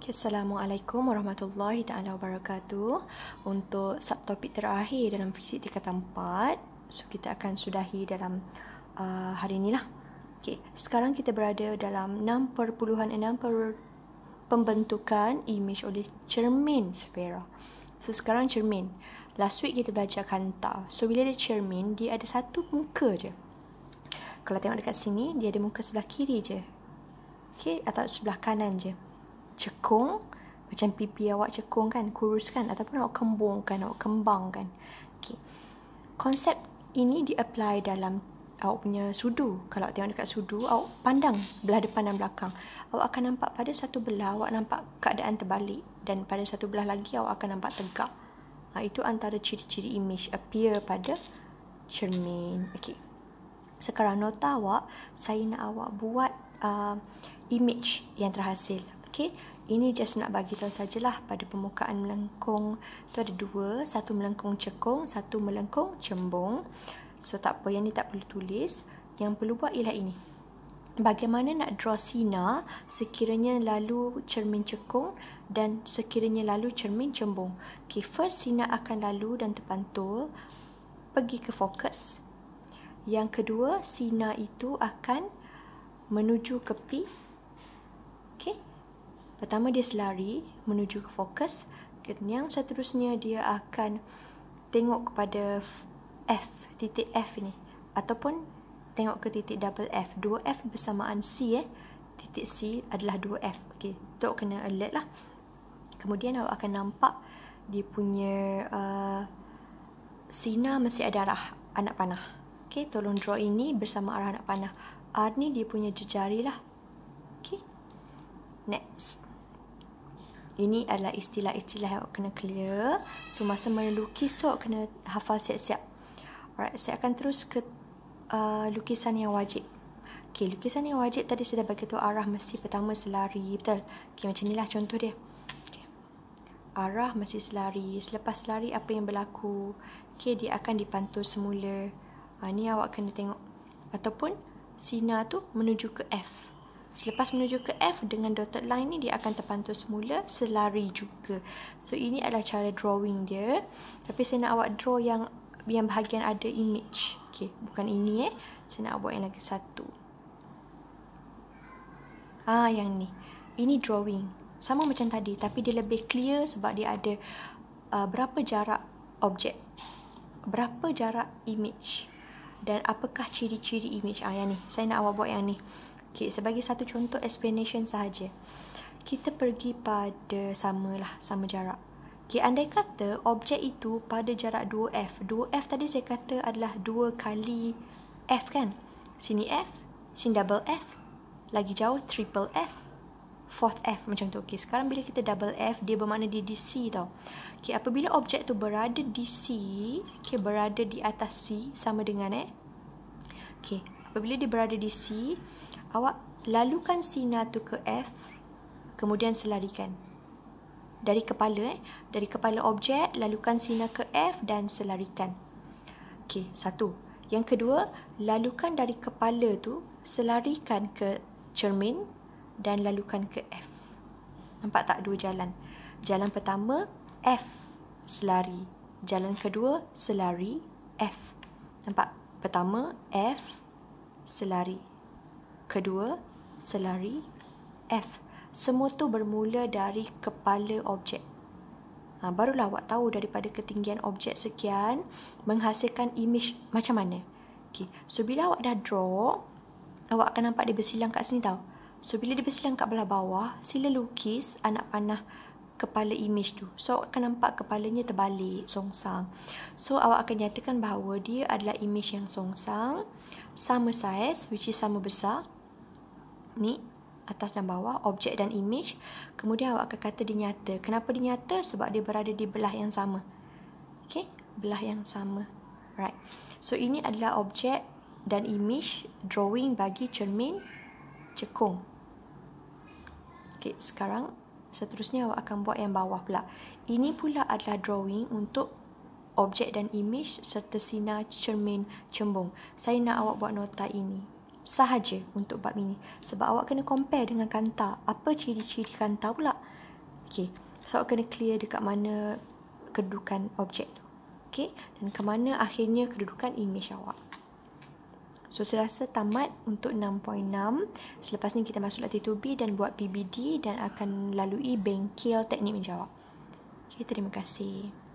Assalamualaikum warahmatullahi taala wabarakatuh. Untuk subtopik terakhir dalam fizik tingkatan 4, so kita akan sudahi dalam uh, hari inilah. Okay, sekarang kita berada dalam 6.6 per pembentukan imej oleh cermin sfera. So sekarang cermin. Last week kita belajar kanta. So bila dia cermin, dia ada satu muka je. Kalau tengok dekat sini, dia ada muka sebelah kiri je. Okay, atau sebelah kanan je cekung macam pipi awak cekung kan kurus kan ataupun awak kembung kan awak kembang kan okay. konsep ini di-apply dalam awak punya sudu. Kalau awak tengok dekat sudu awak pandang belah depan dan belakang. Awak akan nampak pada satu belah awak nampak keadaan terbalik dan pada satu belah lagi awak akan nampak tegak. Ha, itu antara ciri-ciri image appear pada cermin. Okey. Sekarang nota awak saya nak awak buat uh, image yang terhasil Okay, ini just nak bagi tahu sajalah pada permukaan melengkung tu ada dua, satu melengkung cekung, satu melengkung cembung. So tak apa, yang ni tak perlu tulis. Yang perlu buat ialah ini. Bagaimana nak draw sinar sekiranya lalu cermin cekung dan sekiranya lalu cermin cembung. Okay, first sinar akan lalu dan terpantul pergi ke fokus. Yang kedua, sinar itu akan menuju ke P. Pertama dia selari menuju ke fokus. Dan yang seterusnya dia akan tengok kepada F, titik F ini. Ataupun tengok ke titik double F. Dua F bersamaan C eh. Titik C adalah dua F. Okey, tu kena alert lah. Kemudian awak akan nampak dia punya uh, sinar masih ada arah anak panah. Okey, tolong draw ini bersama arah anak panah. R ni dia punya jejari lah. Okey. Next. Ini adalah istilah-istilah yang awak kena clear. So, masa melukis tu awak kena hafal siap-siap. Alright, saya akan terus ke uh, lukisan yang wajib. Okay, lukisan yang wajib tadi saya dah bagi tahu arah mesti pertama selari. Betul? Okay, macam inilah contoh dia. Okay. Arah mesti selari. Selepas selari, apa yang berlaku? Okay, dia akan dipantul semula. Ha, ni awak kena tengok. Ataupun sinar tu menuju ke F. Selepas menuju ke F dengan dotted line ni dia akan terpantul semula selari juga. So ini adalah cara drawing dia. Tapi saya nak awak draw yang yang bahagian ada image. Okay, bukan ini eh. Saya nak buat yang lagi satu. Ah, yang ni. Ini drawing. Sama macam tadi tapi dia lebih clear sebab dia ada uh, berapa jarak objek. Berapa jarak image. Dan apakah ciri-ciri image. Ah, yang ni. Saya nak awak buat yang ni. Okay, sebagai satu contoh explanation sahaja. Kita pergi pada sama lah, sama jarak. Okay, andai kata objek itu pada jarak 2F. 2F tadi saya kata adalah 2 kali F kan? Sini F, sini double F. Lagi jauh triple F. Fourth F macam tu. Okay, sekarang bila kita double F, dia bermakna dia di C tau. Okay, apabila objek tu berada di C, okay, berada di atas C sama dengan eh. Okay, apabila dia berada di C, awak lalukan sinar tu ke F kemudian selarikan. Dari kepala eh dari kepala objek lalukan sinar ke F dan selarikan. Okey satu. Yang kedua lalukan dari kepala tu selarikan ke cermin dan lalukan ke F. Nampak tak dua jalan? Jalan pertama F selari. Jalan kedua selari F. Nampak? Pertama F selari Kedua, selari F. Semua tu bermula dari kepala objek. Ha, barulah awak tahu daripada ketinggian objek sekian menghasilkan image macam mana. Okay. So, bila awak dah draw, awak akan nampak dia bersilang kat sini tau. So, bila dia bersilang kat belah bawah, sila lukis anak panah kepala image tu. So, awak akan nampak kepalanya terbalik, songsang. So, awak akan nyatakan bahawa dia adalah image yang songsang, sama size, which is sama besar, ni atas dan bawah objek dan image kemudian awak akan kata dia nyata. Kenapa dia nyata? Sebab dia berada di belah yang sama. Okey belah yang sama. Right. So ini adalah objek dan image drawing bagi cermin cekung. Okey sekarang seterusnya awak akan buat yang bawah pula. Ini pula adalah drawing untuk objek dan image serta sinar cermin cembung saya nak awak buat nota ini sahaja untuk bab ini sebab awak kena compare dengan kanta apa ciri-ciri kanta pula Okay. So, awak kena clear dekat mana kedudukan objek tu. Okay. Dan ke mana akhirnya kedudukan image awak. So, saya rasa tamat untuk 6.6. Selepas ni kita masuk latih 2B dan buat PBD dan akan lalui bengkel teknik menjawab. Okay, terima kasih.